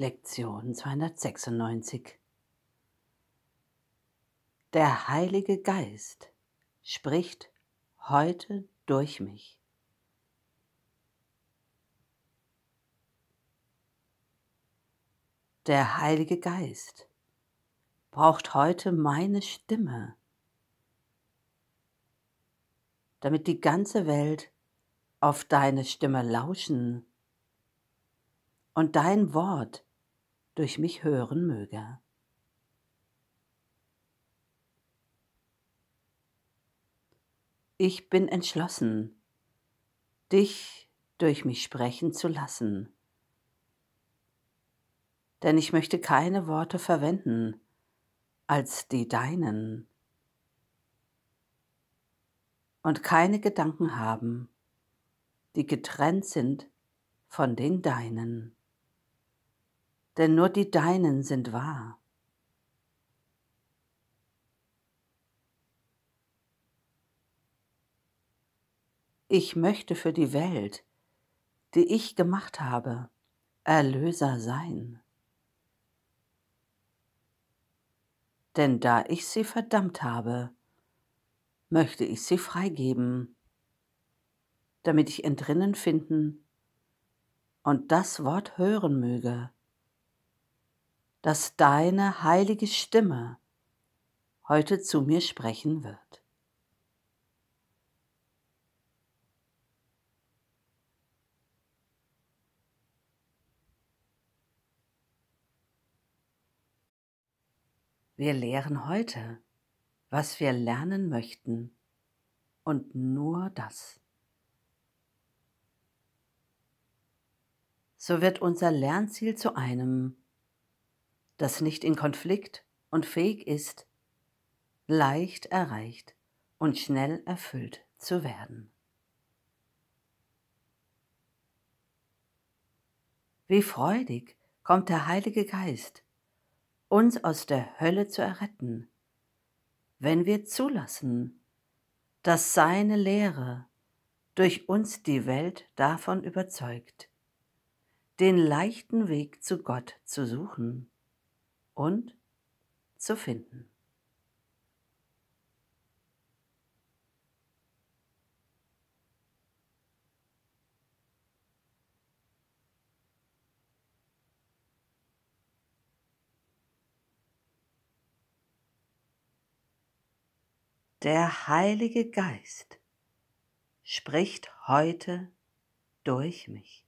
Lektion 296 Der Heilige Geist spricht heute durch mich. Der Heilige Geist braucht heute meine Stimme, damit die ganze Welt auf deine Stimme lauschen und dein Wort durch mich hören möge. Ich bin entschlossen, dich durch mich sprechen zu lassen, denn ich möchte keine Worte verwenden als die deinen. Und keine Gedanken haben, die getrennt sind von den deinen denn nur die deinen sind wahr. Ich möchte für die Welt, die ich gemacht habe, Erlöser sein. Denn da ich sie verdammt habe, möchte ich sie freigeben, damit ich entrinnen finden und das Wort hören möge, dass deine heilige Stimme heute zu mir sprechen wird. Wir lehren heute, was wir lernen möchten und nur das. So wird unser Lernziel zu einem, das nicht in Konflikt und fähig ist, leicht erreicht und schnell erfüllt zu werden. Wie freudig kommt der Heilige Geist, uns aus der Hölle zu erretten, wenn wir zulassen, dass seine Lehre durch uns die Welt davon überzeugt, den leichten Weg zu Gott zu suchen und zu finden. Der Heilige Geist spricht heute durch mich.